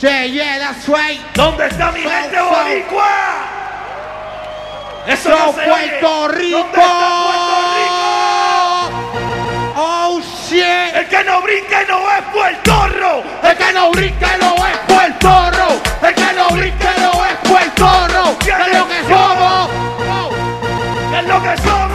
Yeah, yeah, that's right. ¿Dónde está mi So, gente so. boricua? Eso So, no se oye. Puerto Rico. ¿Dónde está Puerto Rico? Oh, shit. El que no brinque no es puertorro. El que no brinque no es Puerto Rico. El que no brinque no es Puerto Rico. ¿Qué es lo que somos? ¿Qué es lo que somos?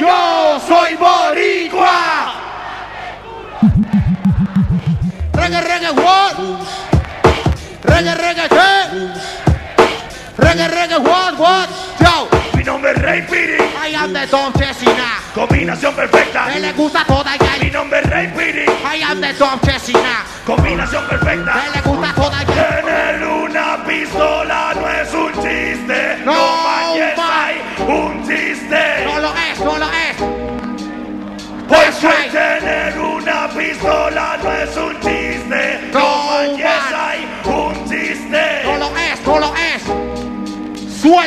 Yo soy boricua. Reggae, reggae, what? Reggae, reggae, ¿qué? Reggae, reggae, what, what? Yo, Mi nombre es Rey Piri. I am the Don Chesina. Combinación perfecta. Que le gusta toda Mi y nombre es Rey Piri. I am the Don Chesina. Combinación perfecta. Que le gusta toda y Tener una pistola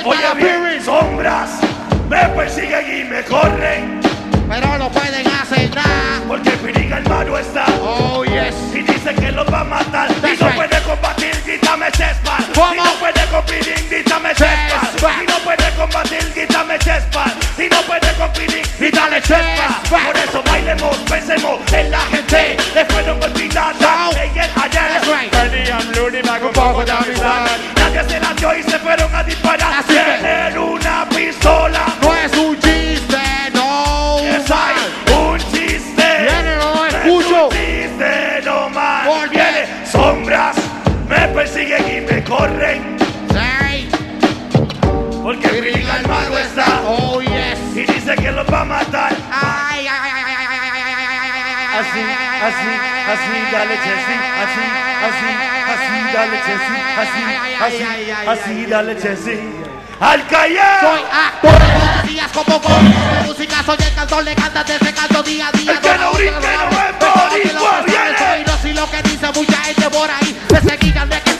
Oye bien, Pirin. sombras me persiguen y me corren. Pero no pueden corren. Sí. Porque Green hermano está. Oh, yes. Y dice que los va a matar. Ay, ay, ay, ay, ay, ay, ay, Así, así, así, dale, Chessy. Así, así, así, dale, Chessy. Así, así, así, dale, Chessy. ¡Al callar! Soy actor los días como con música soy el cantor, le canta, te canto día a día. El que no brinque no es boricua. Soy los y lo que dice mucha gente por ahí. Me seguían de que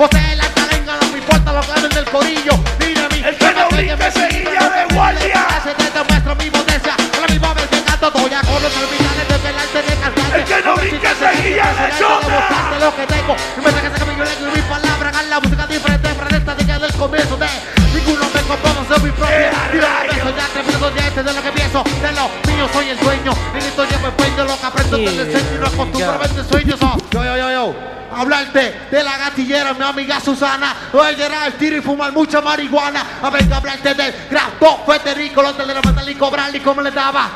posee la talenga, no me importa lo que hablen del corillo, mira mi, El que no brinque seguilla de guardia. Se te demuestro mi potencia, la misma vez que canto, doy a con los terminales de pelarte de cantante. El que no brinque seguilla de chota. lo que tengo, y me saca ese camino, le escribí palabras, hagan la música diferente, frente desde el comienzo de ninguno me compone, soy mi propio. Ya te pido ya este de lo que pienso, de lo mío soy el dueño, en esto ya me oh. Yo, yo, yo, yo. Hablarte de la gatillera, mi amiga Susana. Oye, el tiro y fumar mucha marihuana. A ver, hablarte del grado Federico, los de metal y cobrar y cómo le daba.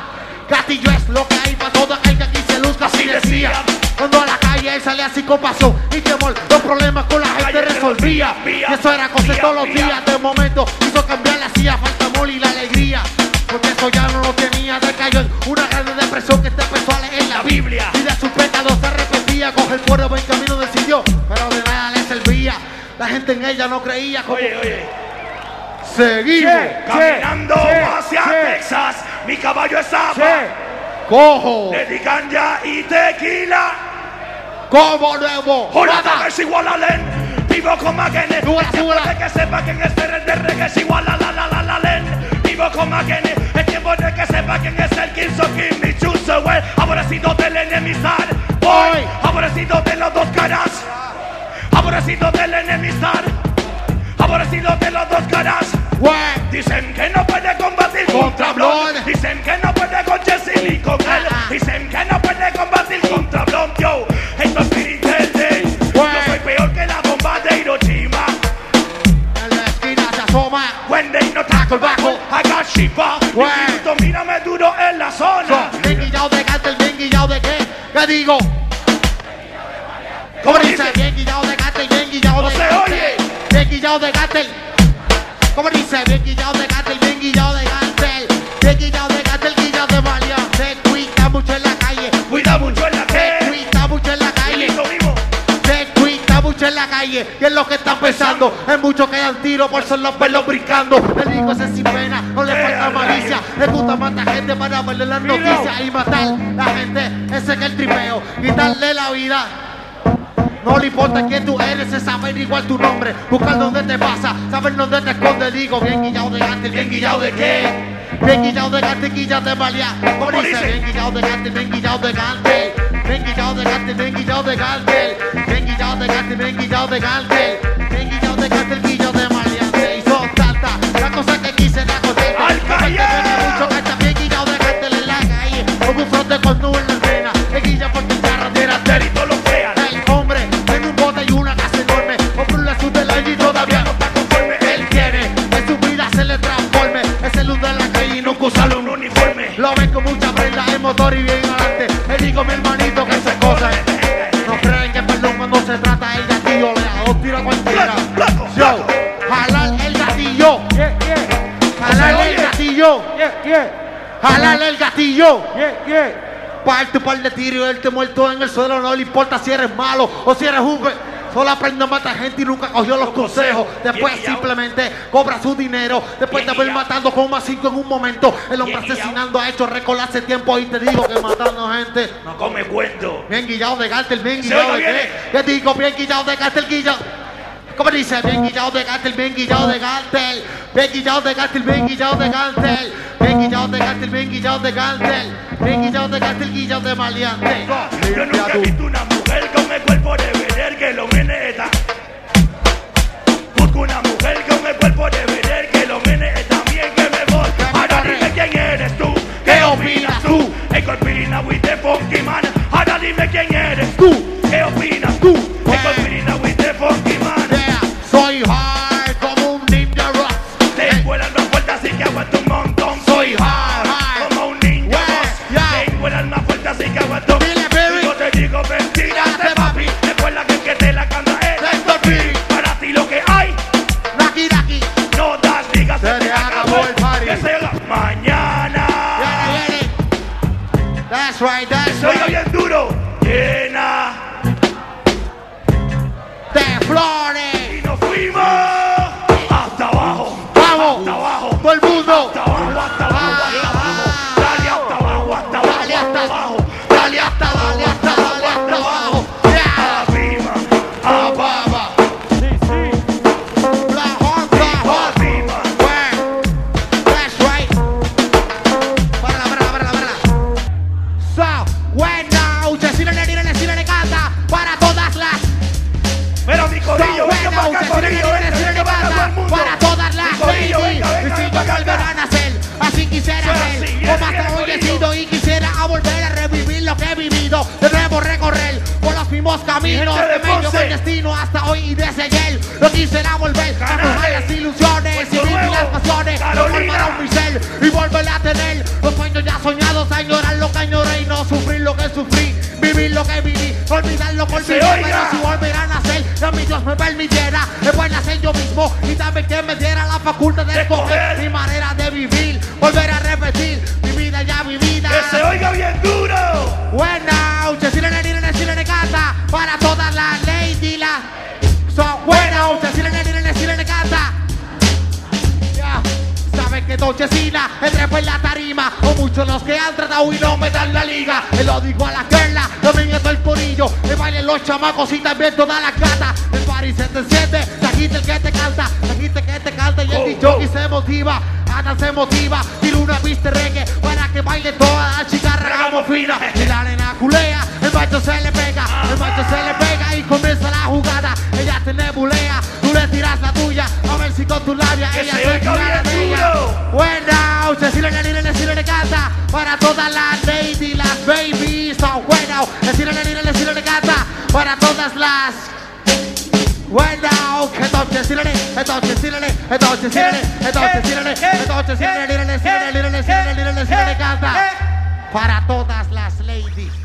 Gatillo es lo que hay para todo aquel que aquí se luzca, así decía. Cuando a la calle él salía así con paso y temor, los problemas con la gente resolvía. Y eso era cosa todos los días. De momento hizo cambiar la La gente en ella no creía como Oye, oye. seguimos. Caminando hacia Texas, mi caballo estaba. Cojo, Le digan ya y tequila. como nuevo. Guarda. es igual a Len. Vivo con Es tiempo súbela. de que sepa que en este red de reggae es igual a la la la la Len. Vivo con Magene. Es tiempo de que sepa quién es el King So Kim Mi Chunse Well. Aborrecido del enemistad. Aborrecido del enemistad. Aborrecido de las dos caras. Güey. Dicen que no puede combatir contra Blond. Dicen que no puede con Jesse ni con él. Dicen que no puede combatir contra Blond. Yo, esto es Intelligence. Yo soy peor que la bomba de Hiroshima. En la esquina se asoma. When they no tackle bajo, I got Shiva. Infinito, mírame duro en la zona. Bien guillado de cartel, bien guillado de qué? ¿Qué digo? ¿Cómo dice? Bien guillado de bien guillado No de se oye. Bien guillado de cartel. ¿Cómo dice? Bien guillado de cartel, bien guillado de cartel. Bien guillado de cartel, guillado de Malia. Se cuida mucho en la calle. Cuida mucho en la Se que. cuida mucho en la calle. Se cuida mucho en la calle. Y es lo que están pensando. Es mucho que dan tiro por ser los pelos brincando. El hijo ese sin pena, no le falta malicia. Le gusta matar gente para verle las noticias y matar la gente. Ese que es el tripeo. Quitarle la vida. No le importa quién tú eres, es saber igual tu nombre. Buscar dónde te pasa, saber dónde te esconde. Digo, bien guillado de gante, bien guillado de qué. Bien guillado de gante, guillado de balea. ¿Cómo ¿Cómo dice? Bien guillado de gante, bien guillado de gante. Bien guillado de gante, bien guillado de gante. Bien guillado de gante, bien guillado de gante. Bien guillado de gante, el guillo de maleante. Y son tantas las cosas que quise dar contento. ¡Al calle! Yeah. Parte par de tiro y él te muerto en el suelo. No le importa si eres malo o si eres un. Solo aprende a matar gente y nunca cogió los consejos. Después simplemente cobra su dinero. Después de haber matando con más cinco en un momento. El hombre asesinando ha hecho récord hace tiempo. Y te digo que matando gente. No come cuento. Bien guillado de Gartel, bien guillado de qué. Yo digo bien guillado de Gartel, guillado. ¿Cómo dice? Bien guillado de Gartel, bien guillado de Gartel. Bien guillado de Gartel, bien guillado de Gartel. Bien guillado de Gartel, bien guillado de Gartel. Bien guillado de Gartel, guillado de maleante. Yo nunca he visto una mujer con el cuerpo de verer que lo meneta. Busco una mujer con el cuerpo de verer que lo menee también que me voy. Ahora dime quién eres tú, qué opinas tú. El corpirina Como hasta hoy he sido y quisiera a volver a revivir lo que he vivido. De nuevo recorrer por los mismos caminos. De De medio Ponce. del destino hasta hoy y desde ayer. Lo quisiera volver a mojar las ilusiones y vivir las pasiones. Transformar un ser y volver a tener los sueños ya soñados, añorar lo que añoré y no sufrir lo que sufrí, vivir lo que viví, olvidar lo que olvidé, pero si volver a nacer, que mi Dios me permitiera, me puede nacer yo mismo y también que me diera la facultad De escoger para todas las ladies, las son buena noche, si le le si le canta. Ya, saben que Tochecina entre por la tarima O muchos los que han tratado y no me dan la liga. Y lo digo a la perla, también es el corillo. Que bailen los chamacos y también todas las gatas El party se te enciende, el que te canta gente que te canta. Y el dicho que se motiva Ana se motiva, tira una pista de reggae Para que baile toda la chica. Regamos fina. Y la nena culea, el macho se le Que se oiga bien de duro. Le Para todas las ladies, las babies le le le si le canta Para todas las entonces entonces entonces canta Para todas las ladies